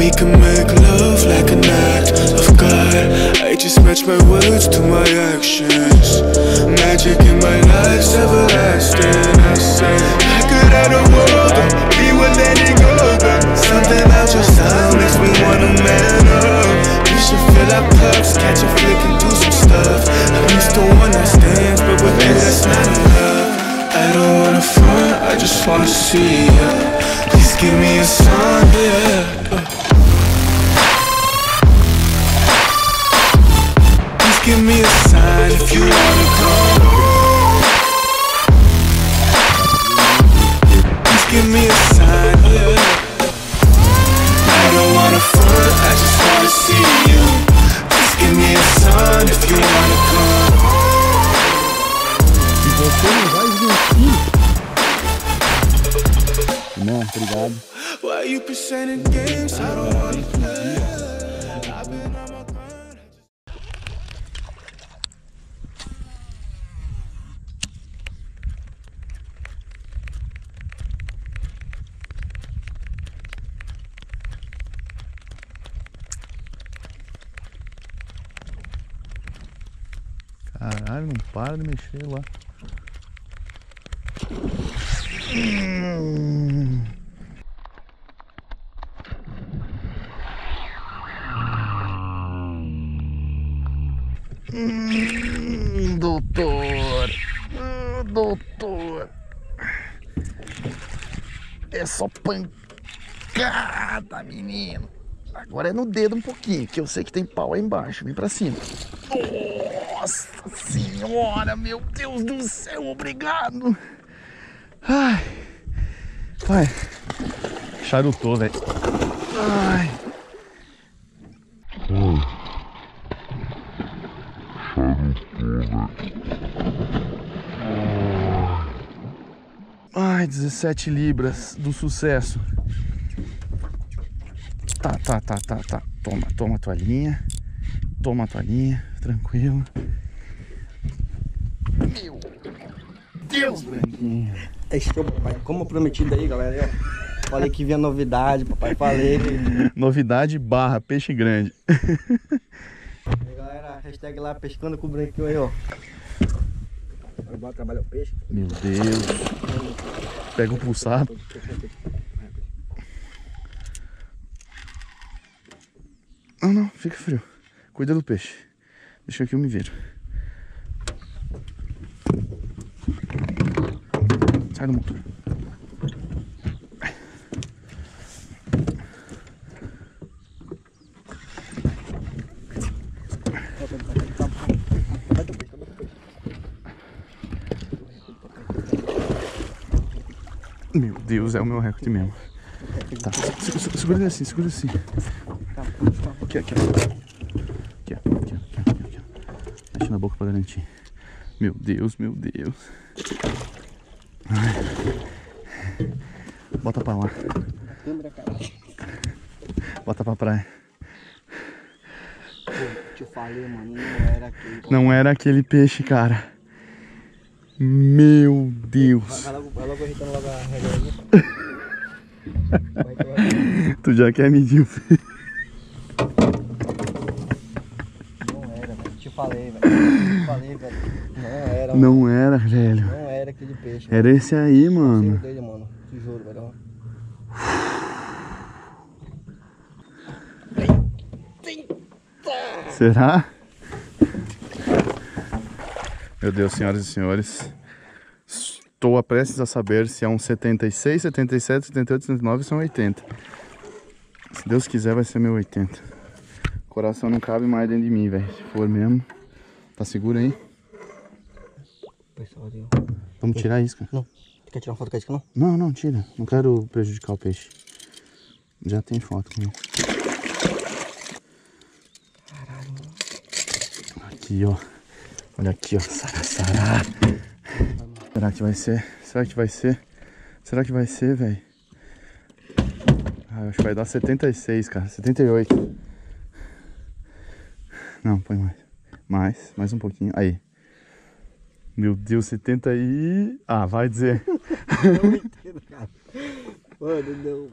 We can make love like an act of God. I just match my words to my actions. Just wanna see ya. Please give me a sign, yeah. My grind. Caralho, não para de mexer lá. Hum, doutor, Ah, doutor, é só pancada, menino. Agora é no dedo um pouquinho, que eu sei que tem pau aí embaixo. Vem pra cima. Nossa senhora, meu Deus do céu, obrigado. Ai. Vai. Charutou, velho. Ai. Ai, 17 libras do sucesso. Tá, tá, tá, tá, tá. Toma, toma a toalhinha. Toma a toalhinha, tranquilo. Meu Deus, branquinho. É show, papai. Como prometido aí, galera. ó. Falei que vinha novidade, papai. Falei que. Novidade barra peixe grande. Hashtag lá pescando com o branquinho aí, ó. Agora trabalhar o peixe. Meu Deus. Pega o pulsado. Não, não, fica frio. Cuida do peixe. Deixa que eu me viro. Sai do motor. Meu Deus, é o meu recorde mesmo. Tá, se- se- segura ele assim, segura assim. Aqui, aqui. Aqui, aqui, aqui, aqui. Mexe na boca pra garantir. Meu Deus, meu Deus. Ai. Bota pra lá. Bota pra praia. Pô, te falei, mano. Não era aquele. Não era aquele peixe, cara. Meu Deus. Vai logo, vai logo ajeitando logo a regra vai. Tu já quer medir o peixe. Não era, velho. Te falei, velho. Te falei, velho. Não era, mano. Não era, velho. Não era aquele peixe. Era esse aí, mano. dele, mano. Te juro, velho. Será? Meu Deus, senhoras e senhores. Estou a prestes a saber se é um 76, 77, 78, 79 ou são 80. Se Deus quiser, vai ser meu 80. O coração não cabe mais dentro de mim, velho. Se for mesmo. Tá seguro aí? Vamos tirar a isca. Não. Quer tirar uma foto com a isca, não? Não, não, tira. Não quero prejudicar o peixe. Já tem foto comigo. Aqui, ó. Olha aqui, ó. Sará, sará. Será que vai ser? Será que vai ser? Será que vai ser, velho? Ah, acho que vai dar 76, cara. 78. Não, põe mais. Mais, mais um pouquinho. Aí. Meu Deus, 70 e... Ah, vai dizer. Não entendo, cara. Mano, não.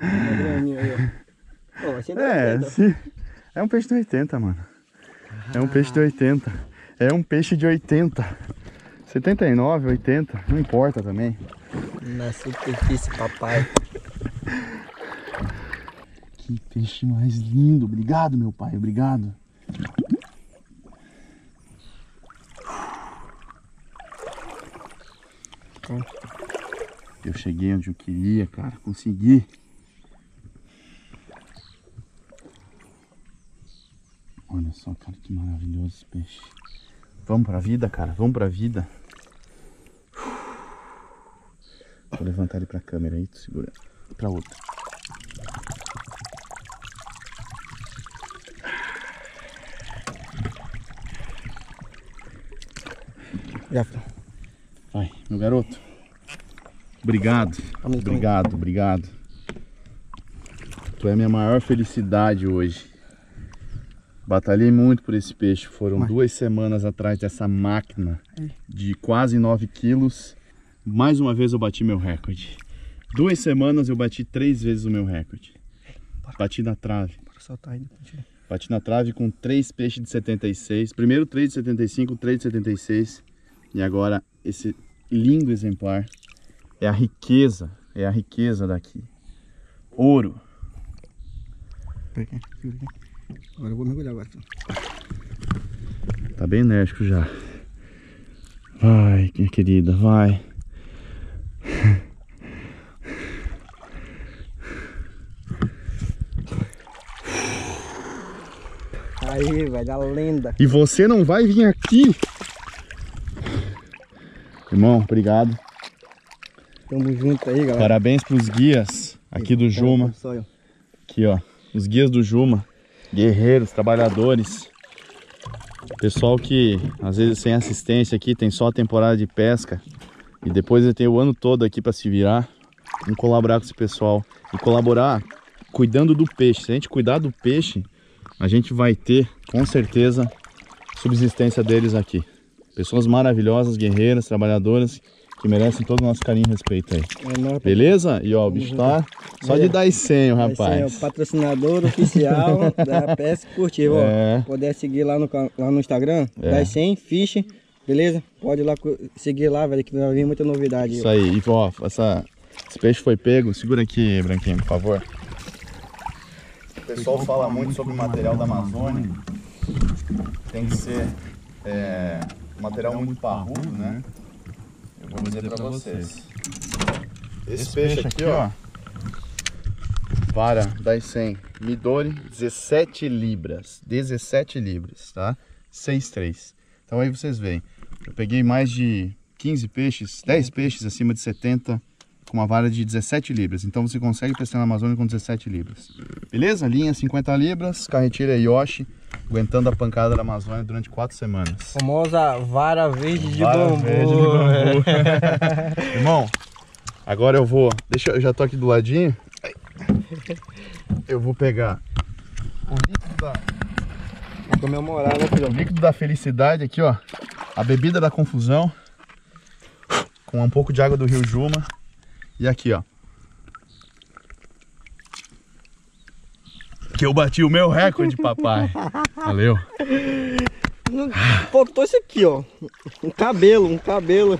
Uma graninha aí, ó. Pô, é, se... é um peixe de 80, mano. É um peixe de 80. É um peixe de 80. 79, 80, não importa também. Na superfície, papai. Que peixe mais lindo. Obrigado, meu pai. Obrigado. Eu cheguei onde eu queria, cara. Consegui. Olha só, cara, que maravilhoso esse peixe. Vamos pra vida, cara. Vamos pra vida. Vou levantar ele pra câmera aí, tu segura. Pra outra. Vai, meu garoto. Obrigado. Aí. Obrigado, obrigado. Tu é a minha maior felicidade hoje. Batalhei muito por esse peixe. Foram Mas- duas semanas atrás dessa máquina de quase 9 quilos. Mais uma vez eu bati meu recorde. Duas semanas eu bati três vezes o meu recorde. Bati na trave. Bati na trave com três peixes de 76. Primeiro três de 75, três de 76. E agora esse lindo exemplar. É a riqueza, é a riqueza daqui. Ouro. Segura aqui. Agora eu vou mergulhar agora. Tá bem enérgico já. Vai, minha querida, vai. Aí, vai dar lenda. E você não vai vir aqui? Irmão, obrigado. Tamo junto aí, galera. Parabéns pros guias aqui do Juma. Aqui, ó. Os guias do Juma. Guerreiros, trabalhadores. Pessoal que às vezes sem assistência aqui, tem só a temporada de pesca. E depois tem o ano todo aqui para se virar. Vamos colaborar com esse pessoal. E colaborar cuidando do peixe. Se a gente cuidar do peixe, a gente vai ter, com certeza, subsistência deles aqui. Pessoas maravilhosas, guerreiras, trabalhadoras, que merecem todo o nosso carinho e respeito aí. É Beleza? E ó, o bicho tá só de dar 100, Vai ser rapaz. o patrocinador oficial da Pesca Esportiva. ó. É. Puder seguir lá no, lá no Instagram, É. das 100 Fish, beleza? Pode ir lá seguir lá, velho, que vai vir muita novidade. Isso aí. E ó, essa, esse peixe foi pego. Segura aqui, Branquinho, por favor. O pessoal fala muito sobre o material da Amazônia. Tem que ser é, material muito parrudo, né? Eu vou dizer pra vocês. Esse peixe aqui, ó. Vara das 100. Midori, 17 libras. 17 libras, tá? 6,3. Então aí vocês veem. Eu peguei mais de 15 peixes, 10 peixes acima de 70 com uma vara de 17 libras. Então você consegue pescar na Amazônia com 17 libras. Beleza? Linha 50 libras, carretilha Yoshi, aguentando a pancada da Amazônia durante 4 semanas. Famosa vara verde de Vara bambu. verde de bambu. Irmão, agora eu vou. Deixa eu, já tô aqui do ladinho. Eu vou pegar o líquido da, Vou comemorar, né, filho? o líquido da felicidade aqui, ó. A bebida da confusão. Com um pouco de água do Rio Juma. E aqui, ó. Que eu bati o meu recorde, papai. Valeu. Faltou isso aqui, ó. Um cabelo, um cabelo.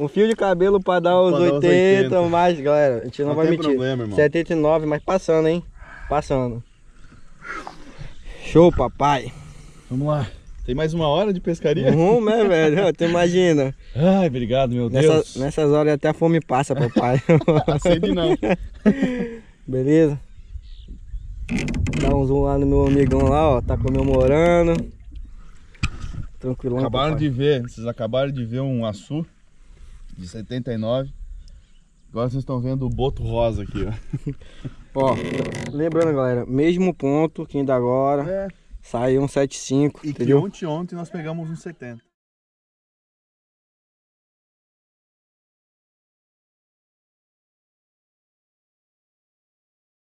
um fio de cabelo pra dar os Pra dar os 80, 80. mais, galera. A gente não, Não vai mentir. problema, irmão. 79, mas passando, hein? Passando. Show, papai. Vamos lá. Tem mais uma hora de pescaria? Um rumo, né, velho? Tu imagina. Ai, obrigado, meu Nessa, Deus. nessas horas até a fome passa, papai. Sede não. Beleza? Dá um zoom lá no meu amigão lá, ó. Tá comemorando. Tranquilão. Acabaram papai. de ver, vocês acabaram de ver um açu de 79. Agora vocês estão vendo o boto rosa aqui, ó. Ó, lembrando, galera, mesmo ponto que ainda agora. É. Saiu um 75, E que entendeu? ontem, ontem nós pegamos um 70.